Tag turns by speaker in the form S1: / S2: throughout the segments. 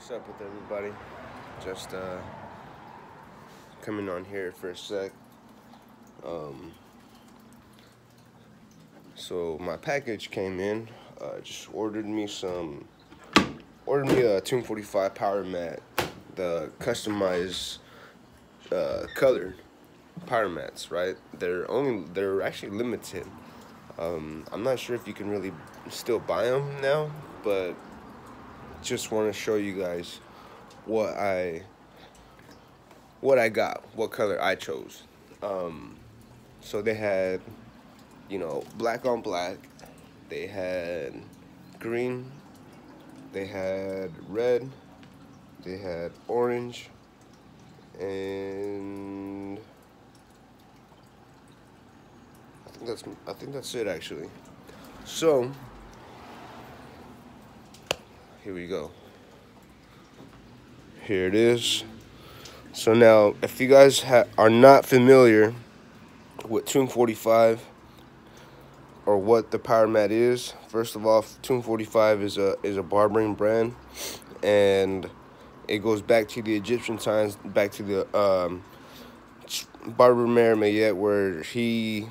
S1: What's up with everybody? Just uh, coming on here for a sec. Um, so my package came in. Uh, just ordered me some. Ordered me a Tomb 45 power mat, the customized uh, colored power mats. Right? They're only they're actually limited. Um, I'm not sure if you can really still buy them now, but just want to show you guys what I what I got, what color I chose. Um, so they had, you know, black on black. They had green. They had red. They had orange. And I think that's I think that's it actually. So here we go. Here it is. So now, if you guys are not familiar with Tomb 45 or what the Power Mat is, first of all, Tomb 45 is a is a barbering brand, and it goes back to the Egyptian times, back to the um, Barber Mayet, where he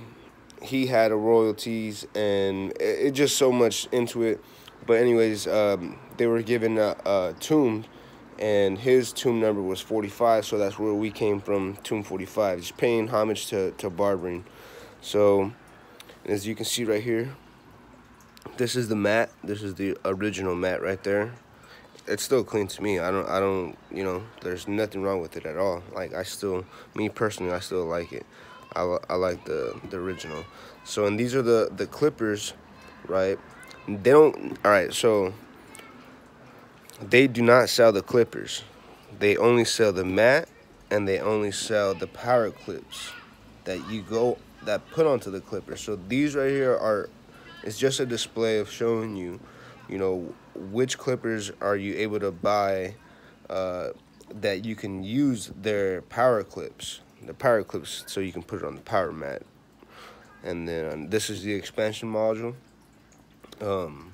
S1: he had a royalties, and it, it just so much into it. But anyways, um, they were given a, a tomb, and his tomb number was 45, so that's where we came from, tomb 45. Just paying homage to, to barbering. So, as you can see right here, this is the mat. This is the original mat right there. It's still clean to me. I don't, I don't, you know, there's nothing wrong with it at all. Like, I still, me personally, I still like it. I, I like the, the original. So, and these are the, the clippers, right? They don't, all right, so they do not sell the clippers. They only sell the mat and they only sell the power clips that you go that put onto the clipper. So these right here are it's just a display of showing you, you know, which clippers are you able to buy uh, that you can use their power clips, the power clips, so you can put it on the power mat. And then um, this is the expansion module. Um,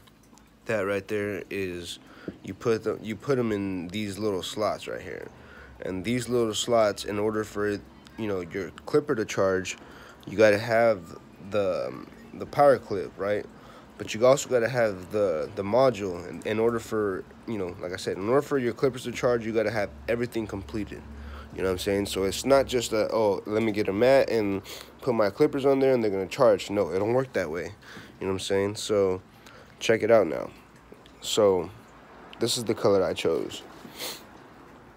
S1: that right there is you put them you put them in these little slots right here. And these little slots in order for it you know your clipper to charge you got to have the um, the power clip right? But you also got to have the the module in, in order for you know like i said in order for your clippers to charge you got to have everything completed. You know what i'm saying? So it's not just a oh let me get a mat and put my clippers on there and they're gonna charge. No it don't work that way. You know what i'm saying? So check it out now. So this is the color I chose.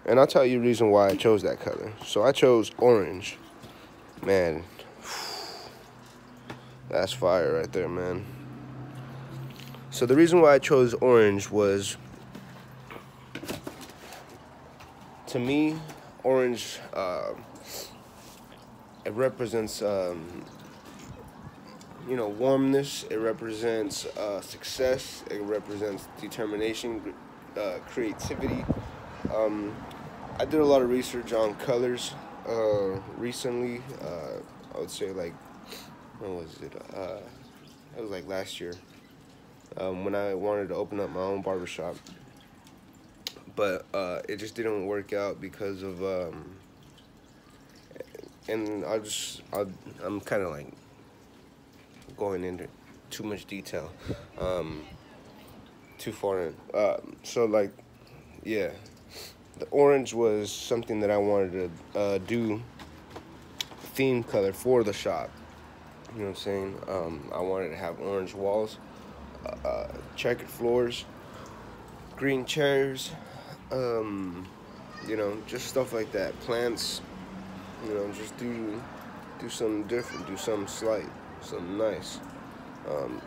S1: And I'll tell you the reason why I chose that color. So I chose orange. Man, that's fire right there, man. So the reason why I chose orange was, to me, orange, uh, it represents, um, you know, warmness. It represents uh, success. It represents determination, uh, creativity. Um, I did a lot of research on colors uh, recently. Uh, I would say like when was it? Uh, it was like last year um, when I wanted to open up my own barbershop. But uh, it just didn't work out because of, um, and I just, I, I'm kind of like going into too much detail. Um, too far in. Uh, so like, yeah, the orange was something that I wanted to uh, do theme color for the shop. You know what I'm saying? Um, I wanted to have orange walls, uh, checkered floors, green chairs, um, you know, just stuff like that. Plants, you know, just do do something different, do something slight, something nice. Um,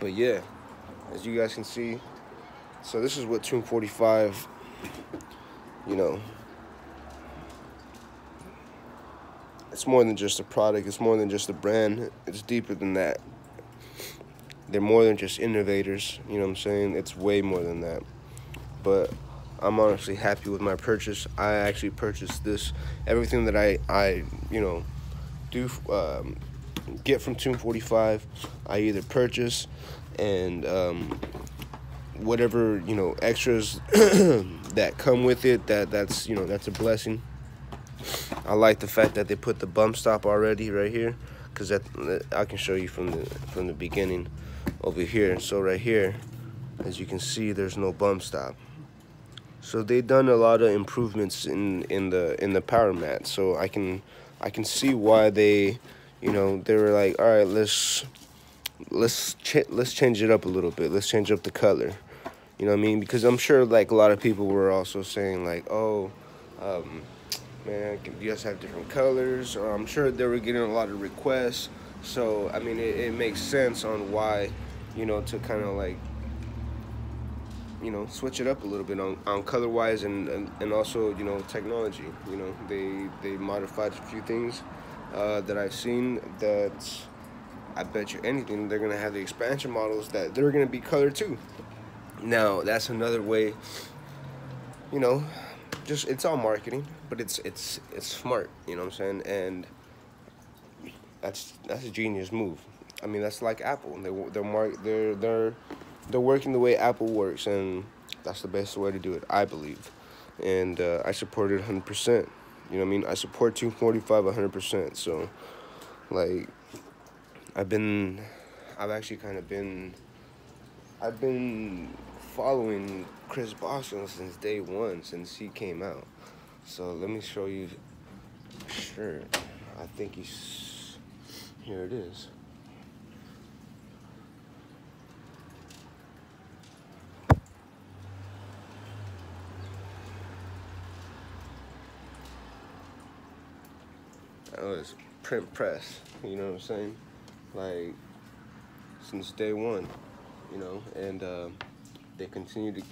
S1: but yeah, as you guys can see. So this is what Tomb 45, you know, it's more than just a product. It's more than just a brand. It's deeper than that. They're more than just innovators. You know what I'm saying? It's way more than that. But I'm honestly happy with my purchase. I actually purchased this. Everything that I, I you know, do um, get from Tomb 45, I either purchase and um, whatever you know extras that come with it that that's you know that's a blessing. I like the fact that they put the bump stop already right here because that i can show you from the from the beginning over here. So right here as you can see there's no bump stop. So they've done a lot of improvements in in the in the power mat. So i can i can see why they you know they were like all right let's let's let's change it up a little bit let's change up the color you know what I mean? Because I'm sure like a lot of people were also saying like, oh, um, man, you guys have different colors. Or I'm sure they were getting a lot of requests. So I mean, it, it makes sense on why, you know, to kind of like, you know, switch it up a little bit on, on color wise and, and, and also you know technology. You know, they they modified a few things uh, that I've seen that. I bet you anything they're gonna have the expansion models that they're gonna be color too. Now that's another way. You know, just it's all marketing, but it's it's it's smart. You know what I'm saying? And that's that's a genius move. I mean, that's like Apple. They they're mark they're they're they're working the way Apple works, and that's the best way to do it, I believe. And uh, I support it 100%. You know what I mean? I support Tomb 45 100%. So, like, I've been, I've actually kind of been, I've been following Chris Bosio since day one, since he came out. So let me show you Sure, I think he's, here it is. That was print press, you know what I'm saying? Like, since day one, you know, and, uh, they continue to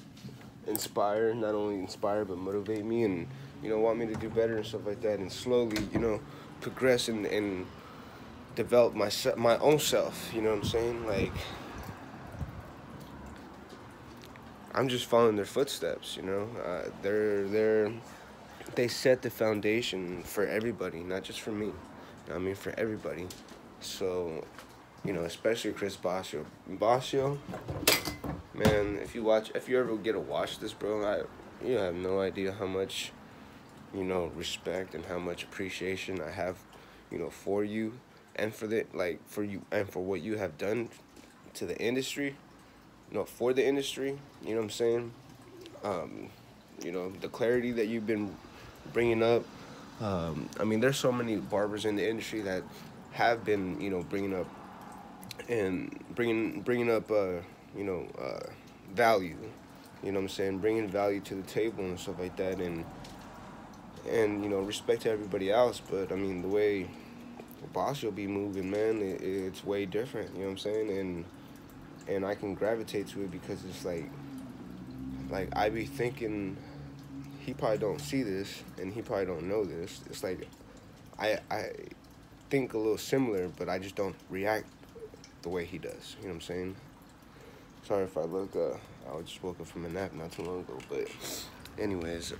S1: inspire, not only inspire but motivate me and you know want me to do better and stuff like that, and slowly you know progress and, and develop my my own self. You know what I'm saying? Like I'm just following their footsteps. You know, uh, they're they're they set the foundation for everybody, not just for me. I mean, for everybody. So, you know, especially Chris Bosio. Bosio, man, if you watch, if you ever get to watch this, bro, I, you have no idea how much, you know, respect and how much appreciation I have, you know, for you and for the, like, for you and for what you have done to the industry, you know, for the industry, you know what I'm saying? Um, you know, the clarity that you've been bringing up. Um, I mean, there's so many barbers in the industry that have been, you know, bringing up and bringing bringing up uh, you know, uh, value. You know what I'm saying? Bringing value to the table and stuff like that, and and you know, respect to everybody else. But I mean, the way the Boss will be moving, man, it, it's way different. You know what I'm saying? And and I can gravitate to it because it's like, like I be thinking, he probably don't see this, and he probably don't know this. It's like, I I think a little similar, but I just don't react the way he does. You know what I'm saying? Sorry if I look, uh, I just woke up from a nap not too long ago, but anyways,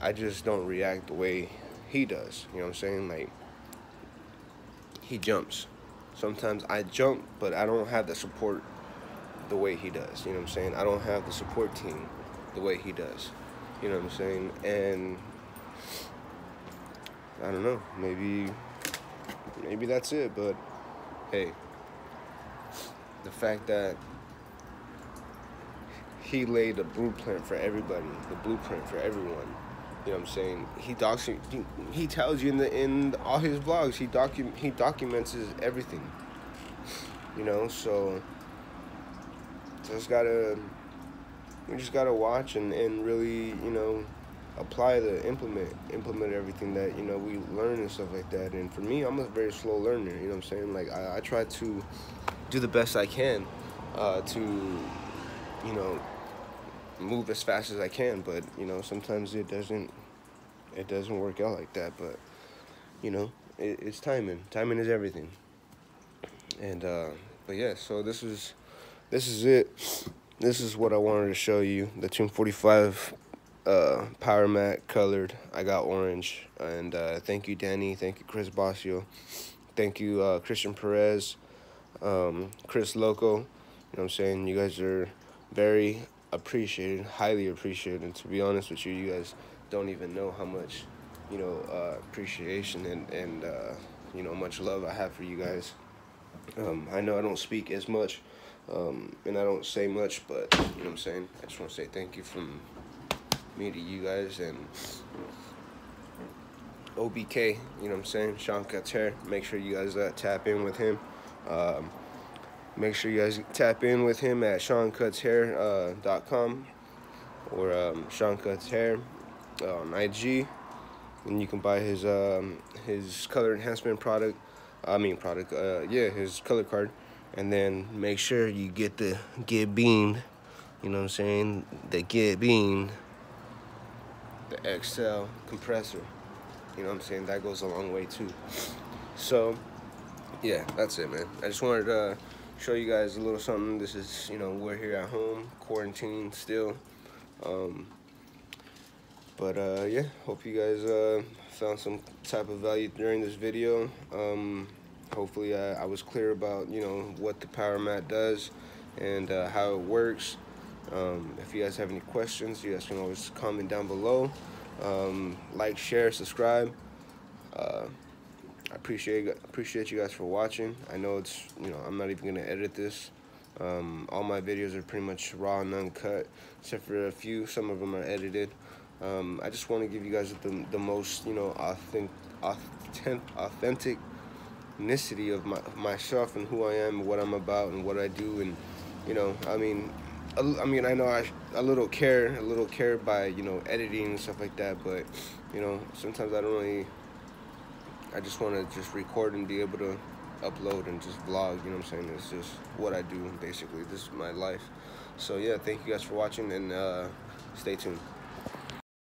S1: I just don't react the way he does. You know what I'm saying? Like, he jumps. Sometimes I jump, but I don't have the support the way he does. You know what I'm saying? I don't have the support team the way he does. You know what I'm saying? And I don't know, maybe maybe that's it, but hey, the fact that he laid a blueprint for everybody, the blueprint for everyone. You know what I'm saying? He docs he, he tells you in the in all his vlogs, he docu he documents his everything. You know, so just gotta we just gotta watch and, and really, you know, apply the implement implement everything that, you know, we learn and stuff like that. And for me I'm a very slow learner, you know what I'm saying? Like I, I try to do the best I can uh, to, you know, move as fast as I can, but you know sometimes it doesn't it doesn't work out like that. But you know it, it's timing. Timing is everything. And uh, but yeah, so this is this is it. This is what I wanted to show you. The Tomb 45 uh, Power Mat colored. I got orange. And uh, thank you, Danny. Thank you, Chris Bosio. Thank you, uh, Christian Perez, um, Chris Loco. You know what I'm saying? You guys are very appreciated, highly appreciated. And to be honest with you, you guys don't even know how much, you know, uh, appreciation and and uh, you know much love I have for you guys. Um, I know I don't speak as much, um, and I don't say much, but you know what I'm saying. I just want to say thank you from me to you guys and OBK. You know what I'm saying. Sean Hair. Make sure you guys uh, tap in with him. Um, make sure you guys tap in with him at SeanCutsHair.com uh, or um, Sean Cuts Hair on IG, and you can buy his um, his color enhancement product. I mean product. Uh, yeah, his color card, and then make sure you get the get beamed. You know what I'm saying? The get beamed. The XL compressor. You know what I'm saying? That goes a long way too. So, yeah, that's it, man. I just wanted to show you guys a little something. This is, you know, we're here at home, quarantined still. Um, but uh, yeah, hope you guys uh, found some type of value during this video. Um, hopefully I, I, was clear about, you know, what the power mat does and uh, how it works. Um, if you guys have any questions, you guys can always comment down below. Um, like, share, subscribe. Uh, I appreciate appreciate you guys for watching. I know it's you know I'm not even gonna edit this. Um, all my videos are pretty much raw and uncut, except for a few. Some of them are edited. Um, I just want to give you guys the, the most you know authentic authentic authenticity of my myself and who I am, what I'm about, and what I do, and you know I mean I mean, I know I a little care, a little care by you know editing and stuff like that, but you know sometimes I don't really. I just want to just record and be able to upload and just vlog. You know what I'm saying? It's just what I do basically. This is my life. So yeah, thank you guys for watching and uh, stay tuned.